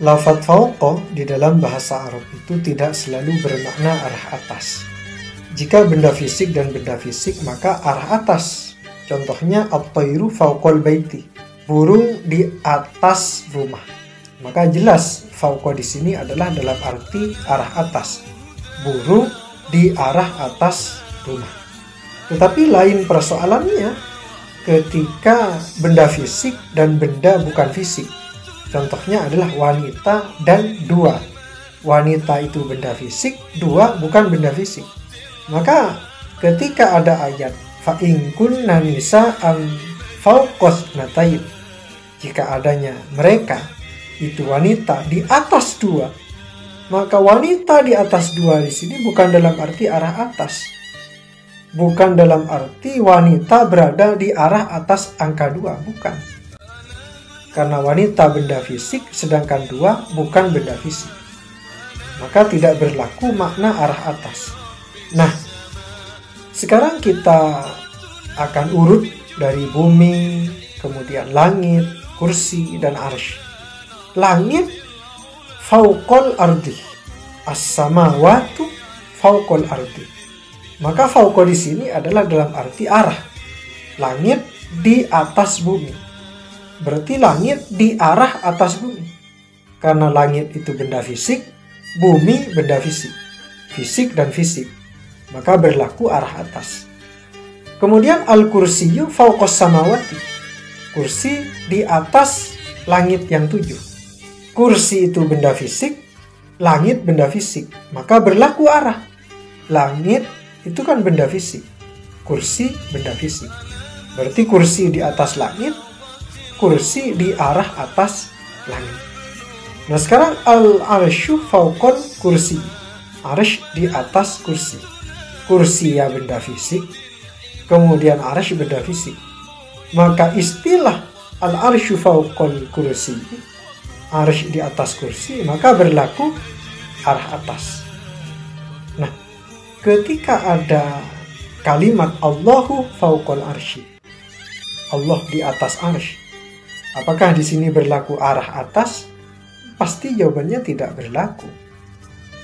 Lafat fauqa di dalam bahasa Arab itu tidak selalu bermakna arah atas. Jika benda fisik dan benda fisik, maka arah atas. Contohnya at-tayru fauqal baiti, burung di atas rumah. Maka jelas fauqa di sini adalah dalam arti arah atas. Burung di arah atas rumah. Tetapi lain persoalannya ketika benda fisik dan benda bukan fisik. Contohnya adalah wanita dan dua. Wanita itu benda fisik, dua bukan benda fisik. Maka ketika ada ayat fa'in kunna nisa'an fauqos natain. Jika adanya mereka itu wanita di atas dua, maka wanita di atas dua di sini bukan dalam arti arah atas. Bukan dalam arti wanita berada di arah atas angka dua, bukan karena wanita benda fisik sedangkan dua bukan benda fisik. Maka tidak berlaku makna arah atas. Nah, sekarang kita akan urut dari bumi, kemudian langit, kursi, dan arsy. Langit fauqol ardi. As-samawatu fauqol ardi. Maka fauqol di sini adalah dalam arti arah. Langit di atas bumi berarti langit di arah atas bumi. Karena langit itu benda fisik, bumi benda fisik. Fisik dan fisik. Maka berlaku arah atas. Kemudian al-kursiyu fauqas samawati. Kursi di atas langit yang tujuh. Kursi itu benda fisik, langit benda fisik. Maka berlaku arah. Langit itu kan benda fisik. Kursi benda fisik. Berarti kursi di atas langit, kursi di arah atas langit. Nah sekarang al-arsyu fauqon kursi. Arsh di atas kursi. Kursi ya benda fisik. Kemudian arsh benda fisik. Maka istilah al-arsyu fauqon kursi. Arsh di atas kursi. Maka berlaku arah atas. Nah ketika ada kalimat Allahu fauqal arsy. Allah di atas arsy Apakah di sini berlaku arah atas? Pasti jawabannya tidak berlaku.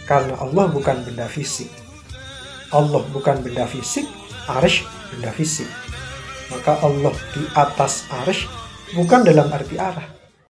Karena Allah bukan benda fisik. Allah bukan benda fisik, arsh benda fisik. Maka Allah di atas arsh bukan dalam arti arah.